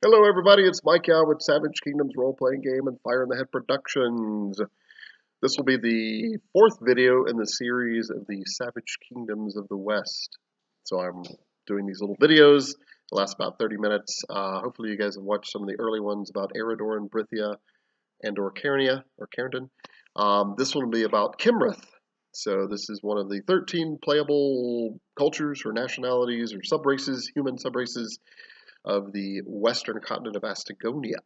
Hello, everybody. It's Mike Yow with Savage Kingdoms role playing game and Fire in the Head Productions. This will be the fourth video in the series of the Savage Kingdoms of the West. So I'm doing these little videos. They last about 30 minutes. Uh, hopefully, you guys have watched some of the early ones about Eredorn, Brithia, and or Carnia or Cairndon. Um, this one will be about Cymredd. So this is one of the 13 playable cultures or nationalities or subraces, human subraces of the western continent of Astagonia,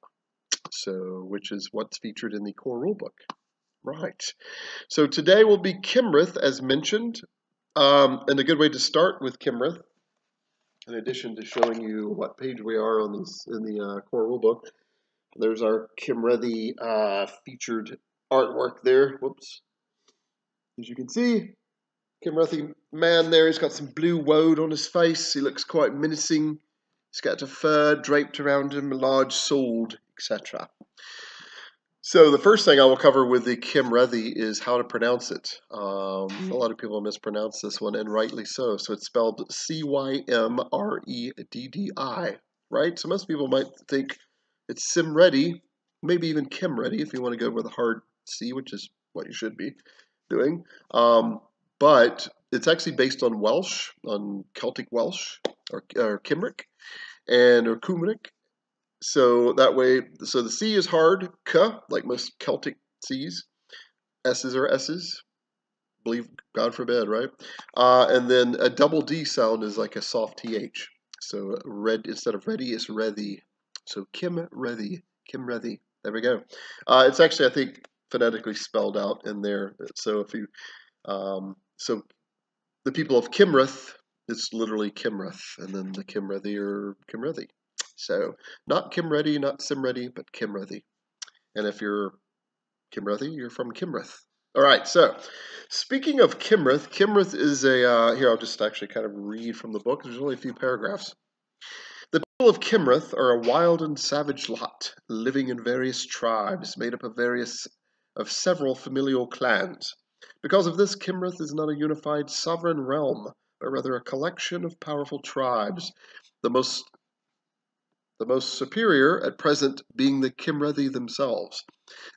so which is what's featured in the core rulebook. Right. So today will be Cymredd, as mentioned, um, and a good way to start with Cymredd, in addition to showing you what page we are on this in the uh, core rulebook, there's our Cymreddi uh, featured artwork there. Whoops. As you can see, Cymreddi man there, he's got some blue woad on his face. He looks quite menacing. Got a fur draped around him, a large sword, etc. So the first thing I will cover with the Cymreddi is how to pronounce it. Um, a lot of people mispronounce this one, and rightly so. So it's spelled C-Y-M-R-E-D-D-I, right? So most people might think it's Simready, maybe even Kimready if you want to go with a hard C, which is what you should be doing. Um, but it's actually based on Welsh, on Celtic Welsh, or, or Cymric and or Cumric. So that way, so the C is hard, K, like most Celtic C's. S's are S's. Believe, God forbid, right? Uh, and then a double D sound is like a soft TH. So red instead of ready is ready. So Kim Ready, Kim Ready. There we go. Uh, it's actually, I think, phonetically spelled out in there. So if you, um, so the people of Cymredd it's literally Cymredd, and then the Cymreddi or Cymreddi. So not Kimready, not Simready, but Cymreddi. And if you're Cymreddi, you're from Cymredd. All right, so speaking of Cymredd, Cymredd is a, uh, here I'll just actually kind of read from the book. There's only a few paragraphs. The people of Cymredd are a wild and savage lot, living in various tribes made up of various, of several familial clans. Because of this, Cymredd is not a unified sovereign realm, but rather a collection of powerful tribes, the most the most superior at present being the Cymreddi themselves.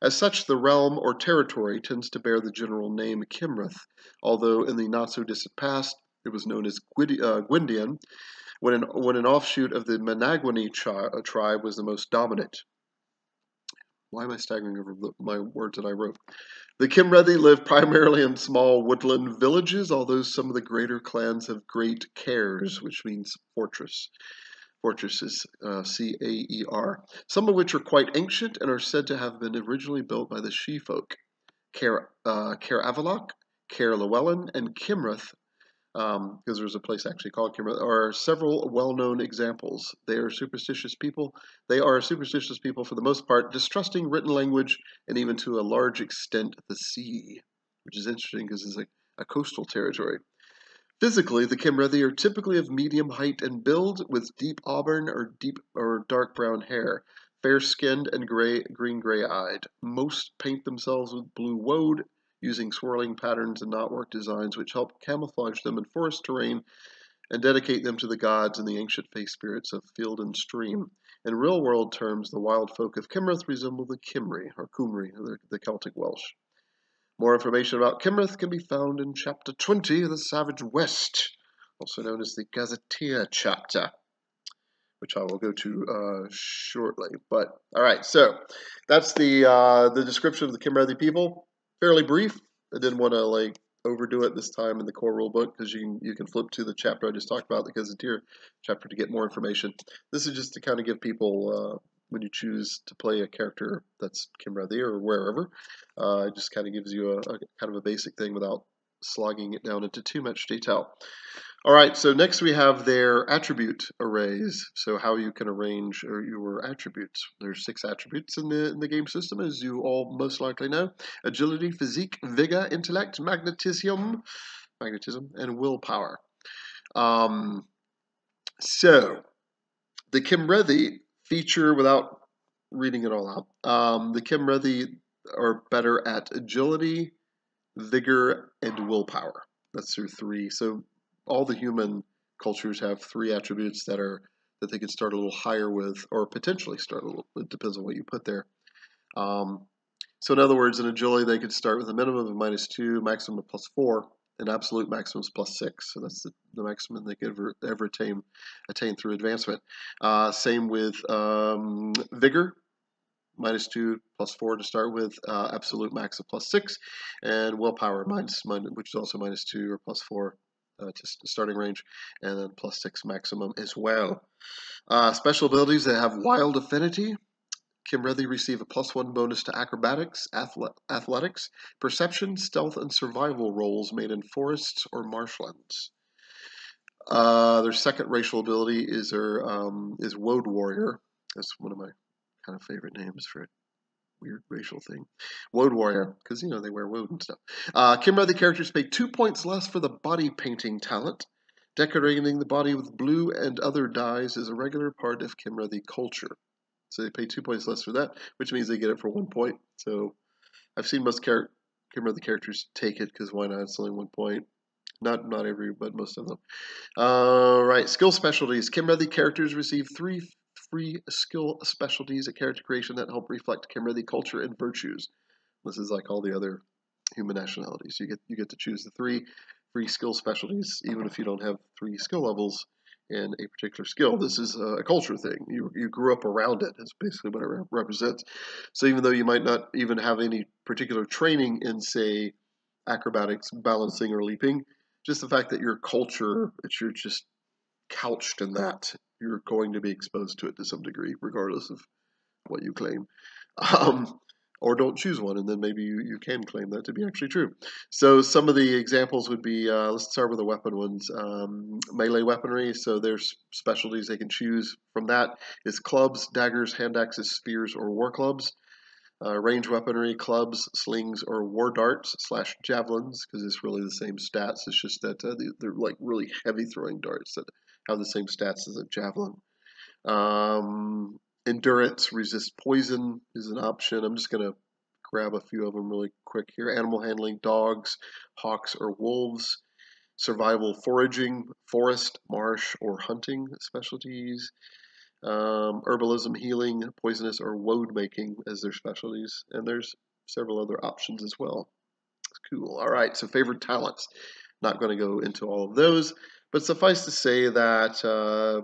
As such, the realm or territory tends to bear the general name Cymredd, although in the not so distant past it was known as uh, Gwydion, when an, when an offshoot of the Managwani tri uh, tribe was the most dominant. Why am I staggering over the, my words that I wrote? The Cymreddi live primarily in small woodland villages, although some of the greater clans have great caers, which means fortress. Fortresses, uh, C A E R, some of which are quite ancient and are said to have been originally built by the Sidhe folk. Caer, uh, Caer Avalok, Caer Llewellyn, and Cymredd um, because there's a place actually called Kimberley, are several well-known examples. They are superstitious people. They are superstitious people for the most part, distrusting written language and even to a large extent the sea, which is interesting because it's a, a coastal territory. Physically, the Cymreddi are typically of medium height and build, with deep auburn or deep or dark brown hair, fair-skinned and gray, green-gray-eyed. Most paint themselves with blue woad using swirling patterns and knotwork designs which help camouflage them in forest terrain and dedicate them to the gods and the ancient face spirits of field and stream. In real world terms, the wild folk of Cymredd resemble the Kimri, or Cumri, the, the Celtic Welsh. More information about Cymredd can be found in Chapter 20 of the Savage West, also known as the Gazetteer chapter, which I will go to uh, shortly. But all right, so that's the uh, the description of the Cymreddi people fairly brief. I didn't want to like overdo it this time in the core rule book because you can, you can flip to the chapter I just talked about, the Gazetteer chapter, to get more information. This is just to kind of give people, uh, when you choose to play a character that's Cymreddi or wherever, uh, it just kind of gives you a, a kind of a basic thing without slogging it down into too much detail. All right, so next we have their attribute arrays. So how you can arrange your attributes. There's six attributes in the, in the game system, as you all most likely know. Agility, physique, vigor, intellect, magnetism, magnetism, and willpower. Um, so, the Cymreddi feature, without reading it all out, um, the Cymreddi are better at agility, vigor, and willpower. That's their three. So all the human cultures have three attributes that are that they could start a little higher with, or potentially start a little. It depends on what you put there. Um, so in other words, in agility, they could start with a minimum of minus two, maximum of plus four, and absolute maximum is plus six. So that's the, the maximum they could ever, ever attain, attain through advancement. Uh, same with um, vigor, minus two plus four to start with, uh, absolute max of plus six, and willpower minus, minus which is also minus two or plus four uh, to starting range, and then plus six maximum as well. Uh, special abilities that have wild affinity. Cymreddi receive a plus one bonus to acrobatics, athletics, perception, stealth, and survival rolls made in forests or marshlands. Uh, their second racial ability is their um, is Woad Warrior. That's one of my kind of favorite names for a weird racial thing. Woad Warrior, because you know they wear woad and stuff. Uh, Cymreddi characters pay two points less for the body painting talent. Decorating the body with blue and other dyes is a regular part of Cymreddi culture. So they pay two points less for that, which means they get it for one point. So I've seen most char- Cymreddi characters take it because why not? It's only one point. Not not every, but most of them. All right, skill specialties. Cymreddi characters receive three free skill specialties at character creation that help reflect Cymreddi culture and virtues. This is like all the other human nationalities. You get you get to choose the three free skill specialties, even if you don't have three skill levels in a particular skill. This is a culture thing. You, you grew up around it, is basically what it represents. So even though you might not even have any particular training in, say, acrobatics, balancing, or leaping, just the fact that your culture, that you're just couched in that, you're going to be exposed to it to some degree, regardless of what you claim. Um, or don't choose one, and then maybe you, you can claim that to be actually true. So some of the examples would be, uh, let's start with the weapon ones. Um, melee weaponry, so there's specialties they can choose from that is clubs, daggers, hand axes, spears, or war clubs. Uh, range weaponry, clubs, slings, or war darts slash javelins, because it's really the same stats. It's just that uh, they're like really heavy throwing darts that have the same stats as a javelin. Um, endurance, resist poison is an option. I'm just going to grab a few of them really quick here. Animal handling, dogs, hawks, or wolves. Survival, foraging, forest, marsh, or hunting specialties. Um, herbalism, healing, poisonous, or woad making as their specialties. And there's several other options as well. Cool. All right, so favorite talents. Not going to go into all of those. But suffice to say that uh,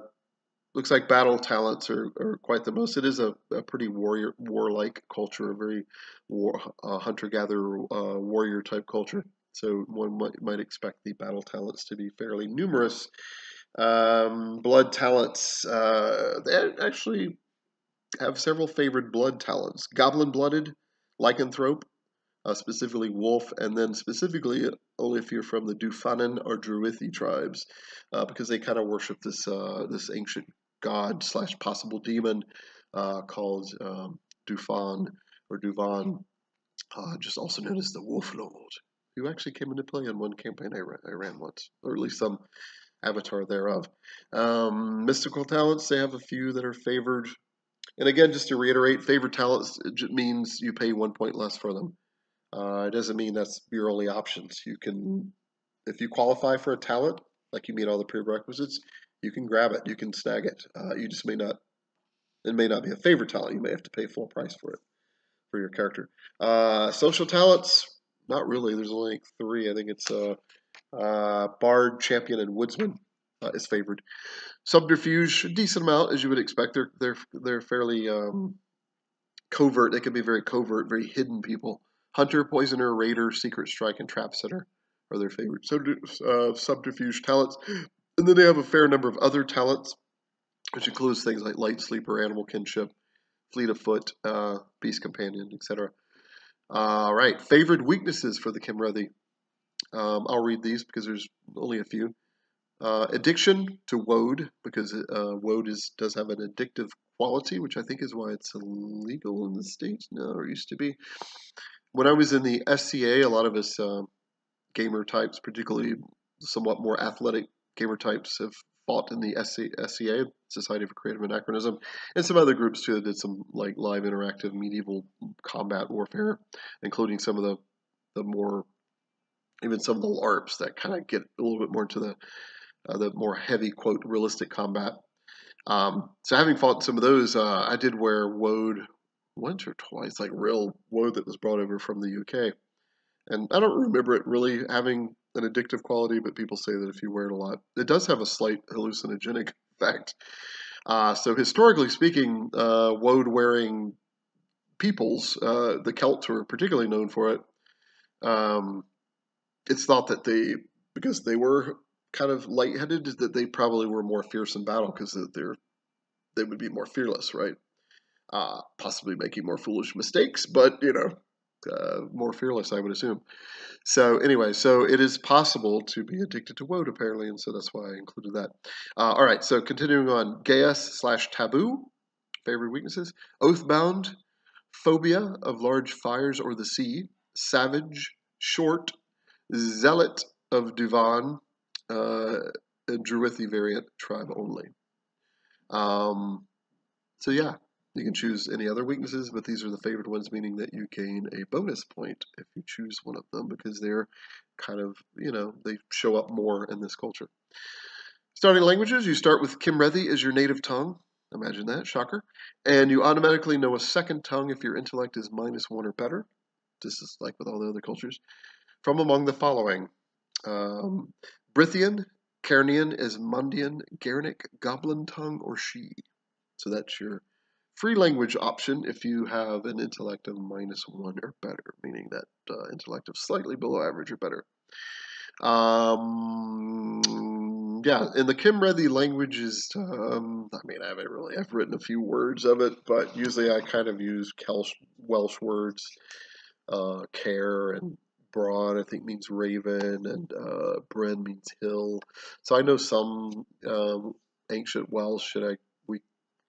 looks like battle talents are, are, quite the most. It is a, a pretty warrior warlike culture, a very war, uh, hunter gatherer uh, warrior type culture. So one might, might expect the battle talents to be fairly numerous. Um, blood talents, uh, they actually have several favored blood talents: goblin blooded, lycanthrope, uh, specifically wolf, and then specifically only if you're from the Dufanin or Druithi tribes, uh, because they kind of worship this uh, this ancient god slash possible demon uh, called um, Dufan or Duvan, uh, just also known as the Wolf Lord, who actually came into play in one campaign I ran, I ran once, or at least some avatar thereof. Um, mystical talents, they have a few that are favored. And again, just to reiterate, favored talents means you pay one point less for them. Uh, it doesn't mean that's your only options. You can, if you qualify for a talent, like you meet all the prerequisites, you can grab it, you can snag it. Uh, you just may not, it may not be a favorite talent. You may have to pay full price for it, for your character. Uh, social talents, not really. There's only like three. I think it's uh, uh, Bard, Champion, and Woodsman uh, is favored. Subterfuge, a decent amount as you would expect. They're they're they're fairly um, covert. They can be very covert, very hidden people. Hunter, Poisoner, Raider, Secret Strike, and Trap Setter are their favorite uh, subterfuge talents. And then they have a fair number of other talents, which includes things like Light Sleeper, Animal Kinship, Fleet of Foot, uh, Beast Companion, etc. All right, favored weaknesses for the Cymreddi. Um, I'll read these because there's only a few. Uh, addiction to woad, because uh, woad is, does have an addictive quality, which I think is why it's illegal in the States now, or used to be. When I was in the SCA, a lot of us uh, gamer types, particularly somewhat more athletic gamer types, have fought in the SCA, Society for Creative Anachronism, and some other groups too that did some like live interactive medieval combat warfare, including some of the the more even some of the LARPs that kind of get a little bit more into the uh, the more heavy quote realistic combat. Um, so having fought some of those, uh, I did wear woad once or twice, like real woad that was brought over from the UK. And I don't remember it really having an addictive quality, but people say that if you wear it a lot, it does have a slight hallucinogenic effect. Uh, so historically speaking, uh, woad wearing peoples, uh, the Celts were particularly known for it. Um, it's thought that they, because they were kind of lightheaded, that they probably were more fierce in battle because they're they would be more fearless, right? Uh, possibly making more foolish mistakes, but you know, uh, more fearless, I would assume. So anyway, so it is possible to be addicted to woad apparently, and so that's why I included that. Uh, all right, so continuing on, geas slash taboo, favorite weaknesses, oathbound, phobia of large fires or the sea, savage, short, zealot of Duvan, uh, Druithi variant tribe only. Um, so yeah, you can choose any other weaknesses, but these are the favored ones, meaning that you gain a bonus point if you choose one of them because they're kind of, you know, they show up more in this culture. Starting languages, you start with Cymreddi as your native tongue. Imagine that, shocker. And you automatically know a second tongue if your intellect is minus one or better. This is like with all the other cultures. From among the following um, Brithian, Cairnian, Ismundian, Gaelic, Goblin tongue, or Sidhe. So that's your free language option if you have an intellect of minus one or better, meaning that uh, intellect of slightly below average or better. Um, yeah, in the Cymreddi languages, um, I mean, I haven't really, I've written a few words of it, but usually I kind of use Welsh, Welsh words, uh, care and broad, I think means raven, and uh, Bryn means hill. So I know some um, ancient Welsh. Should I?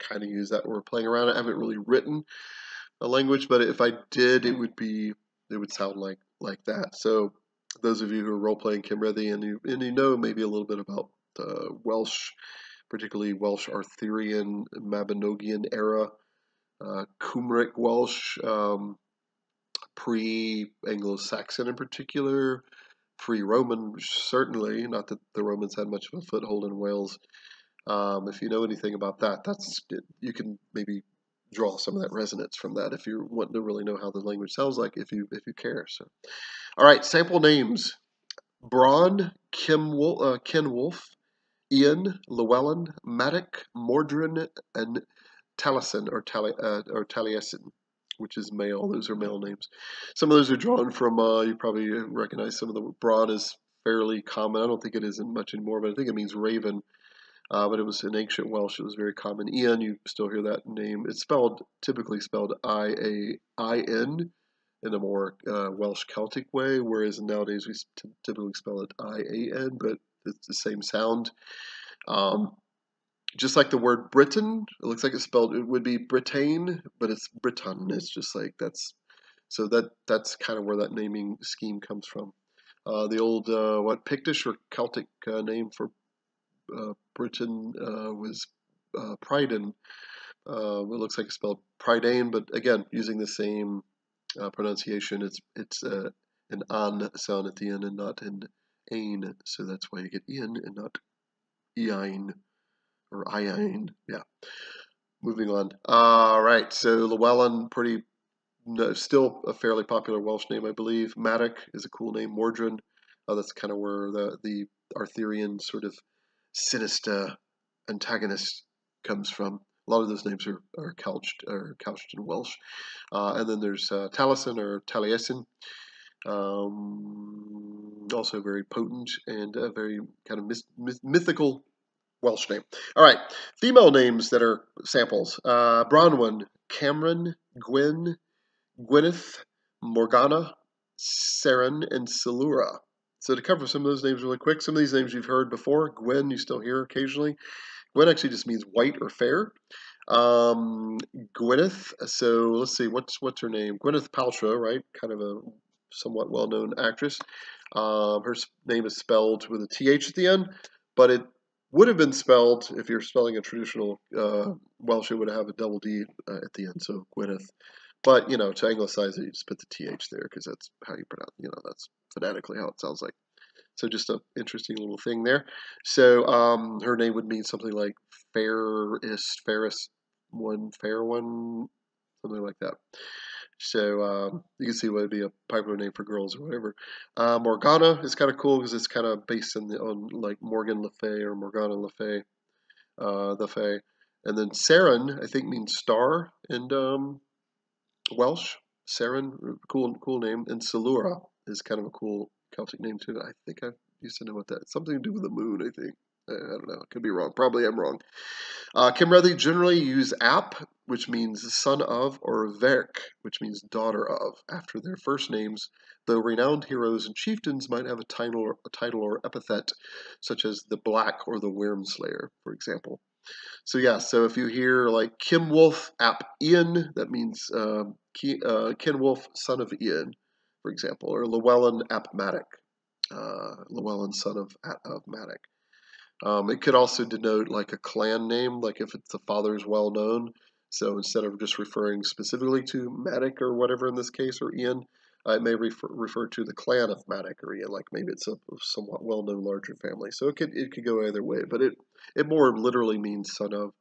Kind of use that when we're playing around. I haven't really written a language, but if I did, it would be it would sound like like that. So those of you who are role playing Cymreddi and you and you know maybe a little bit about Welsh, particularly Welsh Arthurian, Mabinogion era, uh, Cymric Welsh. Um, pre Anglo Saxon in particular, pre Roman, certainly. Not that the Romans had much of a foothold in Wales. Um, if you know anything about that, that's you can maybe draw some of that resonance from that if you want to really know how the language sounds like if you if you care. So, all right, sample names: Braun, Kim uh, Kinwulf, Ian, Llewellyn, Maddock, Mordrin, and Taliesin or Tali, uh, or Taliesin which is male. Those are male names. Some of those are drawn from, uh, you probably recognize some of the, Braun is fairly common. I don't think it isn't much anymore, but I think it means raven. Uh, but it was in ancient Welsh, it was very common. Ian, you still hear that name. It's spelled, typically spelled I-A-I-N in a more uh, Welsh Celtic way, whereas nowadays we typically spell it I-A-N, but it's the same sound. Um, just like the word Britain, it looks like it's spelled. It would be Britain, but it's Britain. It's just like that's so that that's kind of where that naming scheme comes from. Uh, the old uh, what Pictish or Celtic uh, name for uh, Britain uh, was uh, Pryden. it looks like it's spelled Prydain, but again, using the same pronunciation, it's it's an an sound at the end and not an ain. So that's why you get Ian and not Ian or Ian. Yeah. Moving on. All right. So Llewellyn, pretty, no, still a fairly popular Welsh name, I believe. Maddock is a cool name. Mordrin, uh, that's kind of where the the Arthurian sort of sinister antagonist comes from. A lot of those names are, are couched are couched in Welsh. Uh, and then there's uh, Taliesin or Taliesin. Um, also very potent and a very kind of myth- mythical Welsh name. All right, female names that are samples: uh, Bronwyn, Cameron, Gwyn, Gwyneth, Morgana, Seren, and Silura. So to cover some of those names really quick, some of these names you've heard before. Gwen, you still hear occasionally. Gwen actually just means white or fair. Um, Gwyneth. So let's see, what's what's her name? Gwyneth Paltrow, right? Kind of a somewhat well-known actress. Um, her name is spelled with a th at the end, but it would have been spelled if you're spelling a traditional uh, Welsh, it would have a double D uh, at the end, so Gwyneth. But you know, to anglicize it, you just put the th there because that's how you pronounce. You know, that's phonetically how it sounds like. So just an interesting little thing there. So um, her name would mean something like fairest, fairest one, fair one, something like that. So um, you can see what would be a popular name for girls or whatever. Uh, Morgana is kind of cool because it's kind of based on, the, on like Morgan Le Fay or Morgana Le Fay, uh, the Fay. And then Seren, I think, means star in um, Welsh. Seren, cool, cool name. And Silura is kind of a cool Celtic name too. I think I used to know what that. Something to do with the moon, I think. I don't know. I Could be wrong. Probably I'm wrong. Uh, Cymreddi generally use ap, which means son of, or verch, which means daughter of, after their first names, though renowned heroes and chieftains might have a title or, a title or epithet, such as the Black or the Worm Slayer, for example. So yeah, so if you hear like Kim Wolf ap Ian, that means uh, uh, Kinwulf, son of Ian, for example, or Llewellyn ap Madoc, uh, Llewellyn, son of, of Madoc. Um, it could also denote like a clan name, like if it's the father's well known. So instead of just referring specifically to Madoc or whatever in this case, or Ian, uh, it may refer, refer to the clan of Ian, like maybe it's a somewhat well-known larger family. So it could it could go either way, but it it more literally means son of.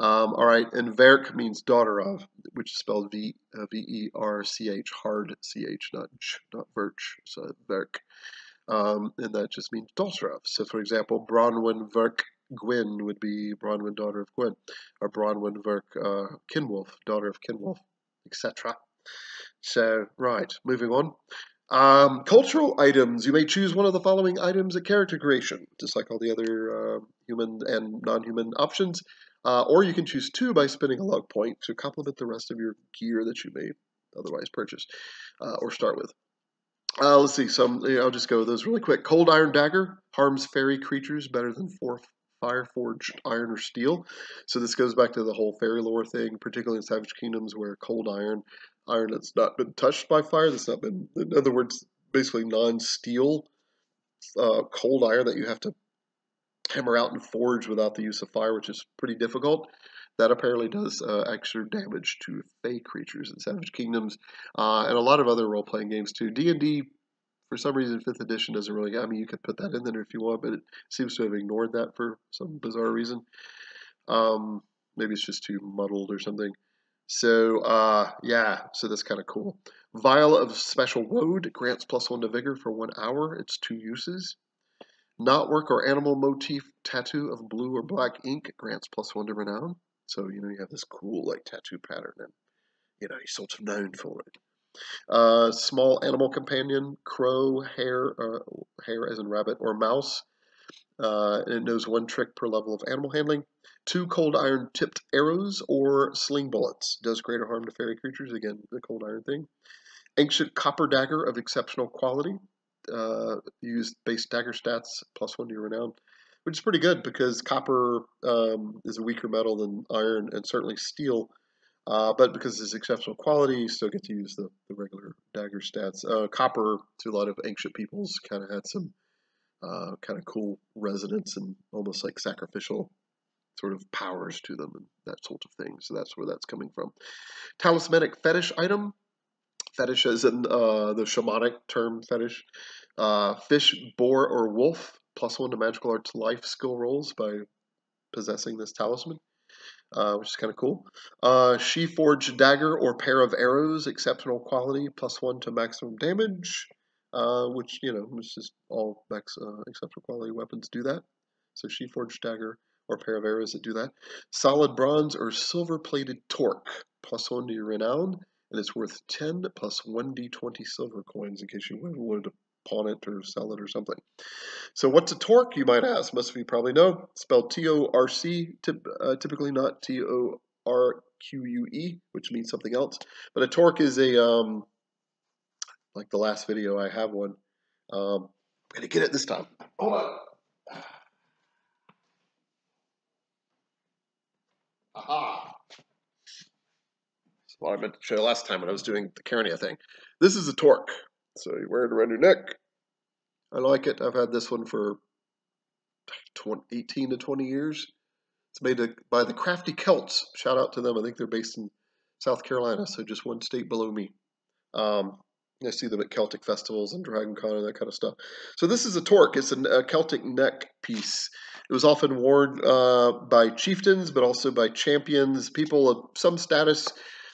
Um, all right, and Verch means daughter of, which is spelled V uh, V E R C H, hard C H, not not Virch. So Verk. Um, and that just means daughter of. So, for example, Bronwyn Verch Gwyn would be Bronwyn, daughter of Gwyn, or Bronwyn Verch uh, Kinwulf, daughter of Kinwulf, etc. So, right, moving on. Um, cultural items. You may choose one of the following items at character creation, just like all the other uh, human and non-human options. Uh, or you can choose two by spending a luck point to complement the rest of your gear that you may otherwise purchase uh, or start with. Uh, let's see. Some I'll just go with those really quick. Cold Iron Dagger harms fairy creatures better than four fire forged iron or steel. So this goes back to the whole fairy lore thing, particularly in Savage Kingdoms, where cold iron, iron that's not been touched by fire, that's not been, in other words, basically non-steel uh, cold iron that you have to hammer out and forge without the use of fire, which is pretty difficult. That apparently does uh, extra damage to Fey creatures in Savage Kingdoms, uh, and a lot of other role-playing games too. D&D, for some reason, 5th edition doesn't really, I mean, you could put that in there if you want, but it seems to have ignored that for some bizarre reason. Um, maybe it's just too muddled or something. So, uh, yeah, so that's kind of cool. Vial of Special Woad grants plus one to Vigor for one hour. It's two uses. Knotwork or animal motif tattoo of blue or black ink grants plus one to Renown. So, you know, you have this cool, like, tattoo pattern, and, you know, he's sort of known for it. Uh, small animal companion, crow, hare, hare as in rabbit, or mouse. Uh, it knows one trick per level of animal handling. Two cold iron tipped arrows or sling bullets. Does greater harm to fairy creatures. Again, the cold iron thing. Ancient copper dagger of exceptional quality. Uh, used base dagger stats plus one to your renown which is pretty good because copper um, is a weaker metal than iron and certainly steel. Uh, but because it's exceptional quality, you still get to use the, the regular dagger stats. Uh, copper, to a lot of ancient peoples, kind of had some uh, kind of cool resonance and almost like sacrificial sort of powers to them and that sort of thing. So that's where that's coming from. Talismanic fetish item. Fetish is in uh, the shamanic term fetish. Uh, fish, boar, or wolf plus one to magical arts life skill rolls by possessing this talisman, uh, which is kind of cool. Uh, Sidhe forged dagger or pair of arrows, exceptional quality, plus one to maximum damage, uh, which you know, which is all max uh, exceptional quality weapons do that. So Sidhe forged dagger or pair of arrows that do that. Solid bronze or silver plated torque, plus one to your renown, and it's worth 10 plus 1d20 silver coins in case you wanted to pawn it or sell it or something. So what's a torque, you might ask? Most of you probably know. Spelled T-O-R-C, uh, typically not T-O-R-Q-U-E, which means something else. But a torque is a, um, like the last video, I have one. Um, I'm going to get it this time. Hold on. Aha. That's what I meant to show last time when I was doing the Carnia thing. This is a torque. So you wear it around your neck. I like it. I've had this one for 20, 18 to 20 years. It's made by the Crafty Celts. Shout out to them. I think they're based in South Carolina, so just one state below me. Um, I see them at Celtic festivals and Dragon Con and that kind of stuff. So this is a torque. It's a, Celtic neck piece. It was often worn uh, by chieftains, but also by champions, people of some status.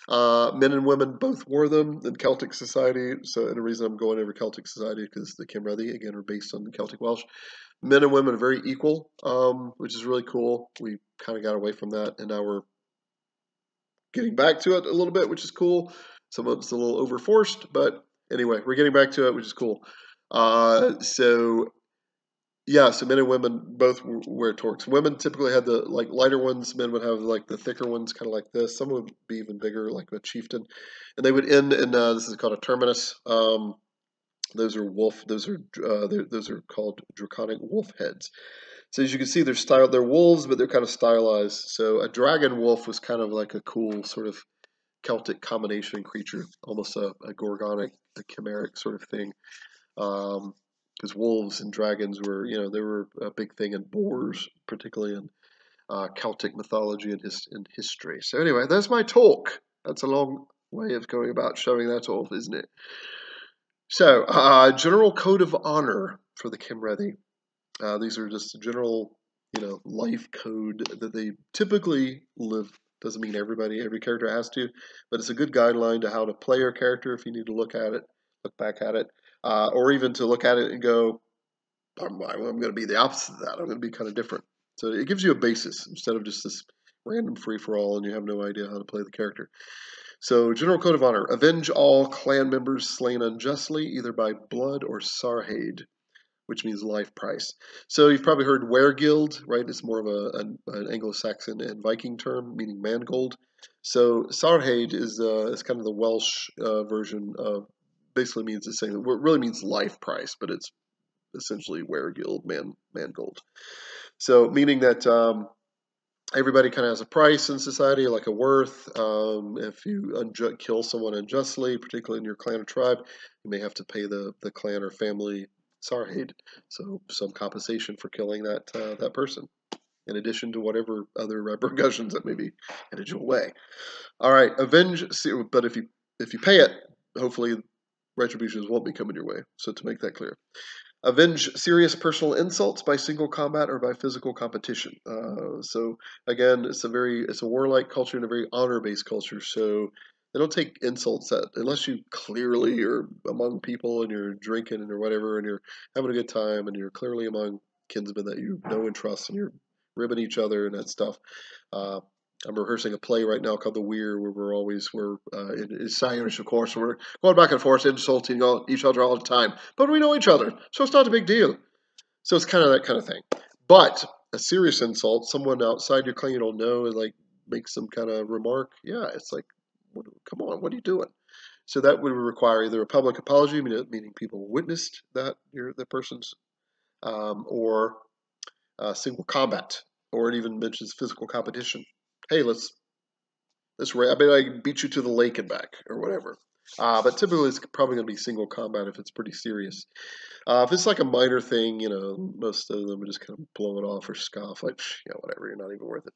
Uh, men and women both wore them in Celtic society. So, and the reason I'm going over Celtic society because the Cymreddi again are based on Celtic Welsh. Men and women are very equal, um, which is really cool. We kind of got away from that, and now we're getting back to it a little bit, which is cool. Some of it's a little overforced, but anyway, we're getting back to it, which is cool. Uh, so yeah, so men and women both wear torques. Women typically had the like lighter ones. Men would have like the thicker ones, kind of like this. Some would be even bigger, like a chieftain, and they would end in uh, this is called a terminus. Um, those are wolf. Those are uh, those are called draconic wolf heads. So as you can see, they're styled. They're wolves, but they're kind of stylized. So a dragon wolf was kind of like a cool sort of Celtic combination creature, almost a, a gorgonic, a chimeric sort of thing. Um, because wolves and dragons were, you know, they were a big thing in boars, particularly in uh, Celtic mythology and, his, and history. So anyway, that's my talk. That's a long way of going about showing that off, isn't it? So, uh, general code of honor for the Cymreddi. Uh, these are just general, you know, life code that they typically live. Doesn't mean everybody, every character has to, but it's a good guideline to how to play your character if you need to look at it, look back at it uh, or even to look at it and go, I'm, I'm going to be the opposite of that. I'm going to be kind of different. So it gives you a basis instead of just this random free for all and you have no idea how to play the character. So, General Code of Honor avenge all clan members slain unjustly, either by blood or sarhaed, which means life price. So, you've probably heard Wergild, right? It's more of a, an, an Anglo Saxon and Viking term, meaning mangold. So, sarhaed is, uh, is kind of the Welsh uh, version of basically means the same. It really means life price, but it's essentially Wergild man man gold. So meaning that um, everybody kind of has a price in society, like a worth. Um, if you kill someone unjustly, particularly in your clan or tribe, you may have to pay the, the clan or family sarhaed, so some compensation for killing that uh, that person, in addition to whatever other repercussions that may be headed your way. All right, avenge. But if you if you pay it, hopefully retributions won't be coming your way. So to make that clear, avenge serious personal insults by single combat or by physical competition. Uh, so again, it's a very it's a warlike culture and a very honor based culture. So they don't take insults that unless you clearly are among people and you're drinking and or whatever and you're having a good time and you're clearly among kinsmen that you know and trust and you're ribbing each other and that stuff. Uh, I'm rehearsing a play right now called The Weir, where we're always we're uh, in, it's Irish, of course. We're going back and forth, insulting all, each other all the time, but we know each other, so it's not a big deal. So it's kind of that kind of thing. But a serious insult, someone outside your clan you don't know, like makes some kind of remark. Yeah, it's like, what, come on, what are you doing? So that would require either a public apology, meaning people witnessed that you're the person's, um, or single combat, or it even mentions physical competition hey, let's let's I bet I beat you to the lake and back or whatever. Uh, but typically it's probably going to be single combat if it's pretty serious. Uh, if it's like a minor thing, you know, most of them just kind of blow it off or scoff, like, yeah, whatever, you're not even worth it.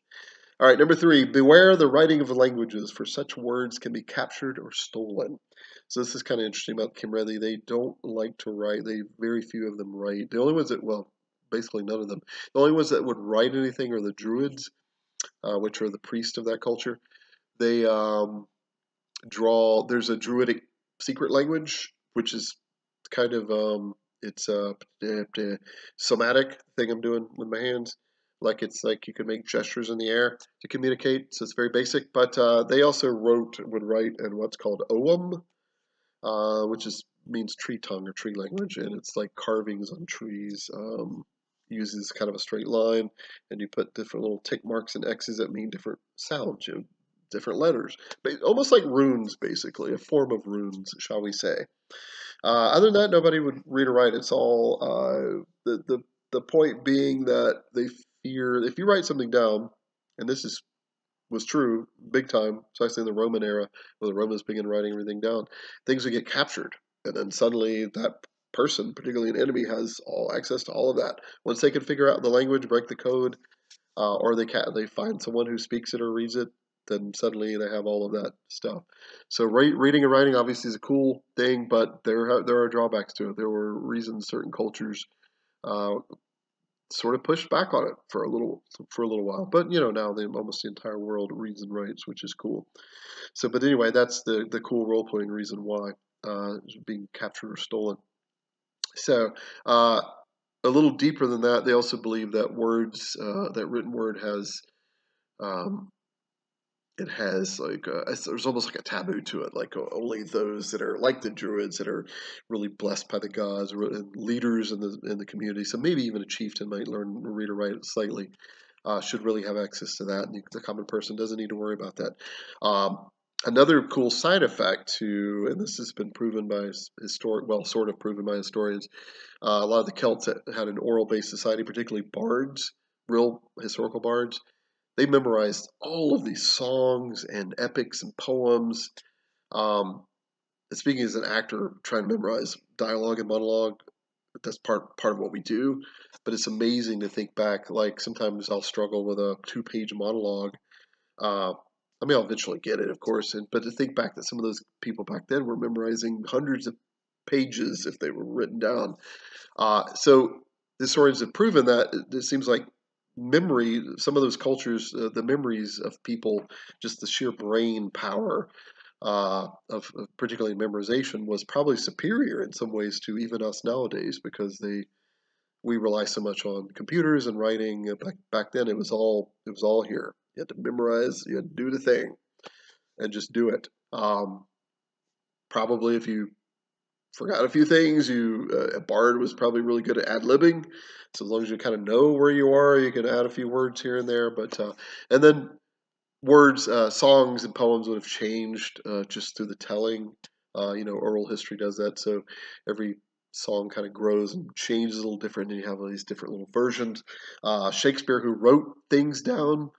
All right, number three, beware the writing of languages, for such words can be captured or stolen. So this is kind of interesting about Cymreddi. They don't like to write. They very few of them write. The only ones that, well, basically none of them. The only ones that would write anything are the Druids, uh, which are the priests of that culture. They um, draw. There's a druidic secret language, which is kind of um, it's a somatic thing I'm doing with my hands. Like it's like you can make gestures in the air to communicate. So it's very basic. But uh, they also wrote would write in what's called Ogham, uh, which is means tree tongue or tree language, and it's like carvings on trees. Um, uses kind of a straight line, and you put different little tick marks and X's that mean different sounds, you know, different letters, almost like runes, basically, a form of runes, shall we say. Uh, other than that, nobody would read or write. It's all uh, the, the the point being that they fear if you write something down, and this is was true big time, especially in the Roman era, where the Romans began writing everything down, things would get captured, and then suddenly that person, particularly an enemy, has all access to all of that. Once they can figure out the language, break the code, uh, or they can they find someone who speaks it or reads it, then suddenly they have all of that stuff. So re- reading and writing obviously is a cool thing, but there there are drawbacks to it. There were reasons certain cultures uh, sort of pushed back on it for a little for a little while. But you know now they almost the entire world reads and writes, which is cool. So, but anyway, that's the the cool role playing reason why uh, being captured or stolen. So. Uh, a little deeper than that, they also believe that words, uh, that written word has um, it has like a, there's almost like a taboo to it like only those that are like the druids that are really blessed by the gods leaders in the in the community so maybe even a chieftain might learn read or write slightly uh, should really have access to that and the common person doesn't need to worry about that um, another cool side effect to and this has been proven by historic well sort of proven by historians uh, a lot of the celts had an oral based society particularly bards real historical bards they memorized all of these songs and epics and poems. Um, and speaking as an actor, trying to memorize dialogue and monologue, that's part part of what we do. But it's amazing to think back. Like sometimes I'll struggle with a two page monologue. Uh, I mean, I'll eventually get it, of course. And but to think back that some of those people back then were memorizing hundreds of pages if they were written down. Uh, so the historians have proven that it seems like memory, some of those cultures, uh, the memories of people, just the sheer brain power uh, of, of, particularly memorization was probably superior in some ways to even us nowadays because they we rely so much on computers and writing. Back back then, it was all it was all here. You had to memorize, you had to do the thing, and just do it. Um, probably if you forgot a few things. You uh, Bard was probably really good at ad libbing, so as long as you kind of know where you are, you can add a few words here and there. But uh, and then words, uh, songs, and poems would have changed uh, just through the telling. Uh, you know, oral history does that, so every song kind of grows and changes a little different, and you have all these different little versions. Uh, Shakespeare, who wrote things down,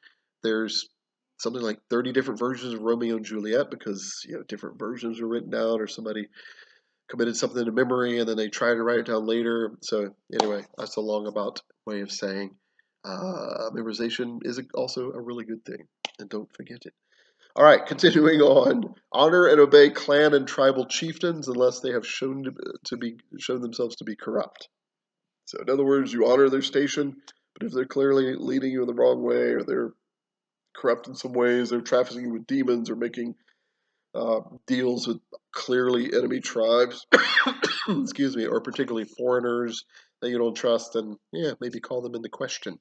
there's something like 30 different versions of Romeo and Juliet because you know different versions were written down or somebody committed something to memory and then they tried to write it down later. So anyway, that's a long about way of saying uh, memorization is also a really good thing, and don't forget it. All right, continuing on. Honor and obey clan and tribal chieftains unless they have shown to, to be shown themselves to be corrupt. So in other words, you honor their station, but if they're clearly leading you in the wrong way or they're corrupt in some ways, they're trafficking with demons or making uh, deals with clearly enemy tribes, excuse me, or particularly foreigners that you don't trust, and yeah, maybe call them into question.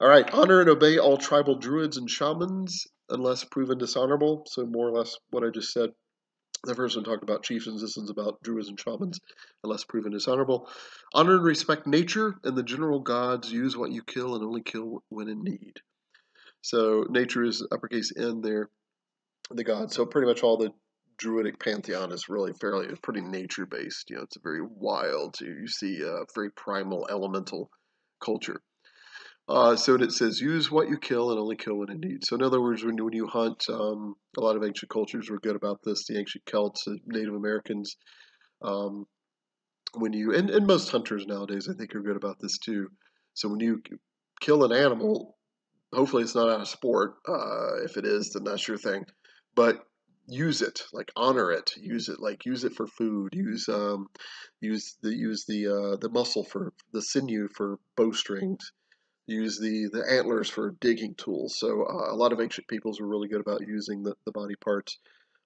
All right, honor and obey all tribal druids and shamans unless proven dishonorable. So more or less what I just said. The first one talked about chieftains. This one's about druids and shamans, unless proven dishonorable. Honor and respect nature and the general gods. Use what you kill and only kill when in need. So nature is uppercase N there the god. So pretty much all the druidic pantheon is really fairly pretty nature based. You know, it's a very wild. You see a very primal elemental culture. Uh, so it says use what you kill and only kill when in need. So in other words, when, when you hunt, um, a lot of ancient cultures were good about this. The ancient Celts, Native Americans, um, when you and, and most hunters nowadays, I think, are good about this too. So when you kill an animal, hopefully it's not out of sport. Uh, if it is, then that's your thing. But use it like honor it. Use it like use it for food. Use um use the use the uh the muscle for the sinew for bowstrings. Use the the antlers for digging tools. So uh, a lot of ancient peoples were really good about using the, the body parts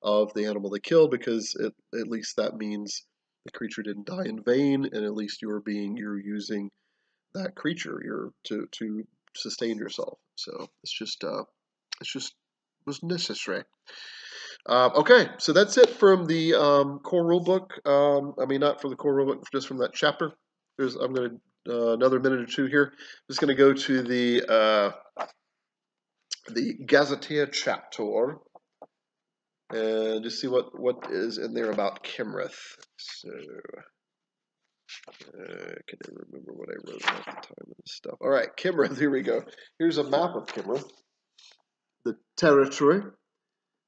of the animal they killed because it, at least that means the creature didn't die in vain and at least you're being you're using that creature. You're to to sustain yourself so it's just uh it's just was necessary. Uh, okay, so that's it from the um, core rulebook. Um, I mean, not from the core rulebook, just from that chapter. There's, I'm going to uh, another minute or two here. I'm just going to go to the uh, the Gazetteer chapter and just see what what is in there about Cymredd. So. Uh, can I remember what I wrote at the time and stuff? All right, Cymredd, here we go. Here's a map of Cymredd the territory.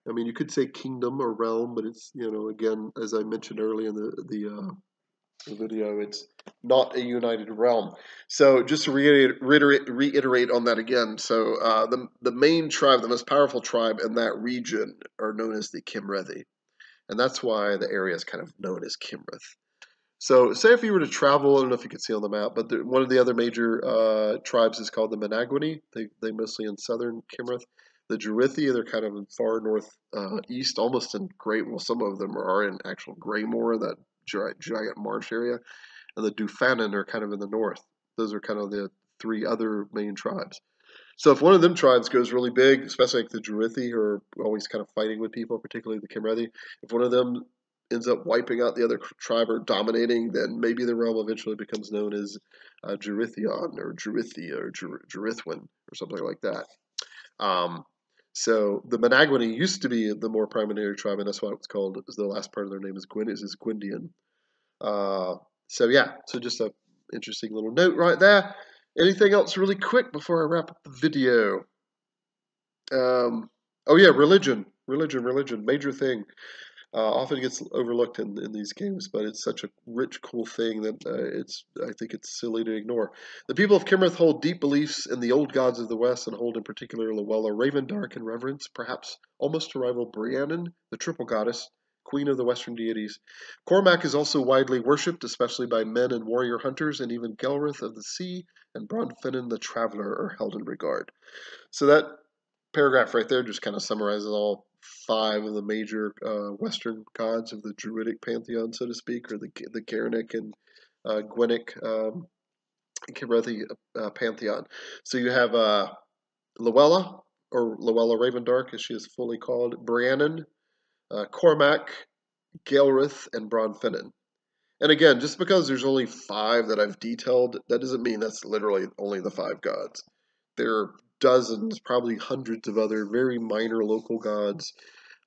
I mean, you could say kingdom or realm, but it's you know again, as I mentioned earlier in the the uh, the video. It's not a united realm. So just to reiterate, reiterate, reiterate on that again. So uh, the the main tribe, the most powerful tribe in that region, are known as the Cymreddi, and that's why the area is kind of known as Cymredd. So, say if you were to travel, I don't know if you can see on the map, but the, one of the other major uh, tribes is called the Managwani. They they mostly in southern Cymredd. The Jurithi, they're kind of in far north uh, east, almost in Great. Well, some of them are in actual Greymoor, that giant, giant marsh area, and the Dufanin are kind of in the north. Those are kind of the three other main tribes. So if one of them tribes goes really big, especially like the Jurithi, who are always kind of fighting with people, particularly the Cymreddi, if one of them ends up wiping out the other tribe or dominating, then maybe the realm eventually becomes known as uh, Jurithion or Jurithi or Jur- Jurithwin or something like that. Um, so the Managwani used to be the more primary tribe, and that's why it's called. The last part of their name is Gwyn is, is Gwyndian. Uh, so yeah, so just a interesting little note right there. Anything else really quick before I wrap up the video? Um, oh yeah, religion, religion, religion, major thing uh, often gets overlooked in, in these games, but it's such a rich, cool thing that uh, it's I think it's silly to ignore. The people of Cymredd hold deep beliefs in the old gods of the West and hold in particular Luella Ravendark in reverence, perhaps almost to rival Briannan, the triple goddess, queen of the Western deities. Cormac is also widely worshipped, especially by men and warrior hunters, and even Gelrith of the Sea and Bronfinnan the Traveler are held in regard. So that paragraph right there just kind of summarizes all five of the major uh, Western gods of the Druidic pantheon, so to speak, or the the Gerenic and uh, Gwenic um, uh, pantheon. So you have uh, Luella, or Luella Ravendark, as she is fully called, Briannan, uh, Cormac, Galrith, and Bronfinnan. And again, just because there's only five that I've detailed, that doesn't mean that's literally only the five gods. There are dozens, probably hundreds of other very minor local gods,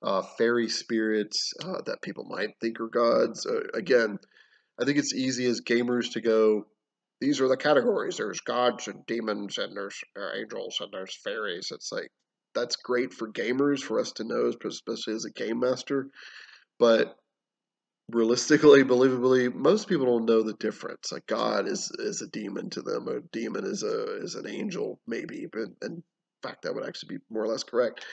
uh, fairy spirits uh, that people might think are gods. Uh, again, I think it's easy as gamers to go, these are the categories. There's gods and demons, and there's uh, angels, and there's fairies. It's like, that's great for gamers, for us to know, especially as a game master. But realistically, believably, most people don't know the difference. Like God is is a demon to them. A demon is a is an angel, maybe. But in fact, that would actually be more or less correct.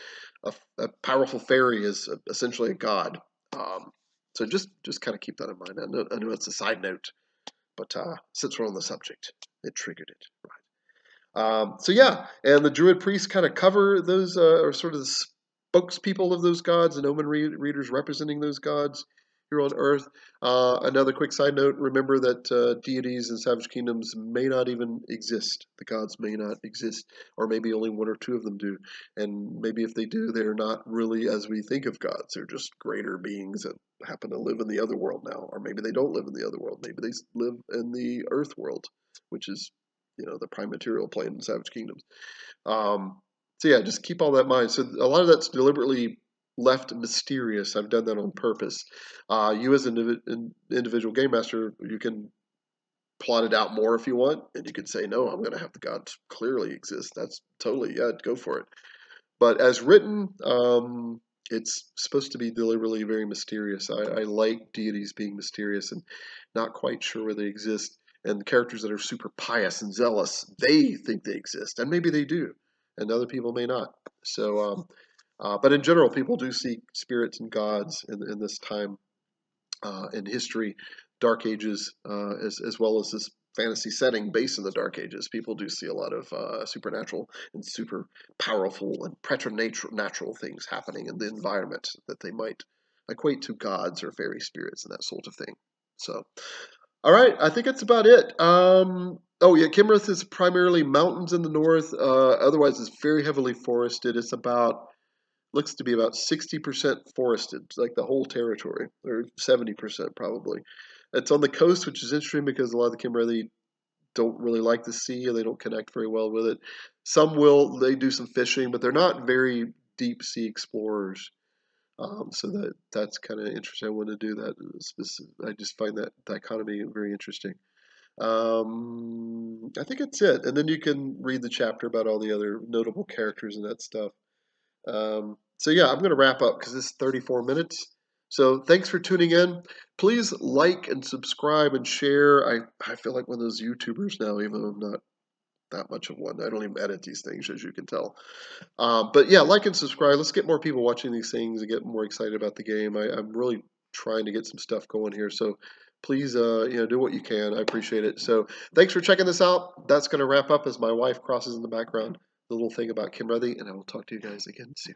A, a powerful fairy is essentially a god. Um, so just just kind of keep that in mind. I know, I know it's a side note, but uh, since we're on the subject, it triggered it. Right. Um, so yeah, and the Druid priests kind of cover those, uh, or sort of the spokespeople of those gods, and Omen re- readers representing those gods here on Earth. Uh, another quick side note remember that uh, deities in Savage Kingdoms may not even exist. The gods may not exist, or maybe only one or two of them do. And maybe if they do, they're not really as we think of gods. They're just greater beings that happen to live in the other world now. Or maybe they don't live in the other world. Maybe they live in the Earth world, which is, you know, the prime material plane in Savage Kingdoms. Um, so yeah, just keep all that in mind. So a lot of that's deliberately left mysterious. I've done that on purpose. Uh, you, as an individual game master, you can plot it out more if you want, and you can say, "No, I'm going to have the gods clearly exist." That's totally yeah, go for it. But as written, um, it's supposed to be deliberately very mysterious. I, I, like deities being mysterious and not quite sure where they exist. And the characters that are super pious and zealous, they think they exist, and maybe they do, and other people may not. So um, uh, but in general, people do seek spirits and gods in, in this time uh, in history, Dark Ages, uh, as, as well as this fantasy setting based in the Dark Ages. People do see a lot of uh, supernatural and super powerful and preternatural things happening in the environment that they might equate to gods or fairy spirits and that sort of thing. So, all right, I think that's about it. Um, oh yeah, Cymredd is primarily mountains in the north. Uh, otherwise, it's very heavily forested. It's about looks to be about 60% forested, like the whole territory, or 70% probably. It's on the coast, which is interesting because a lot of the Cymreddi don't really like the sea and they don't connect very well with it. Some will, they do some fishing, but they're not very deep sea explorers. Um, so that that's kind of interesting. I want to do that. I just find that dichotomy very interesting. Um, I think that's it. And then you can read the chapter about all the other notable characters and that stuff. Um, so yeah, I'm going to wrap up because is 34 minutes. So thanks for tuning in. please like and subscribe and share. I, I feel like one of those YouTubers now, even though I'm not that much of one. I don't even edit these things, as you can tell. Um, but yeah, like and subscribe. Let's get more people watching these things and get more excited about the game. I, am really trying to get some stuff going here. So please, uh, you know, do what you can. I appreciate it. So thanks for checking this out. That's going to wrap up as my wife crosses in the background the little thing about Cymreddi, and I will talk to you guys again soon.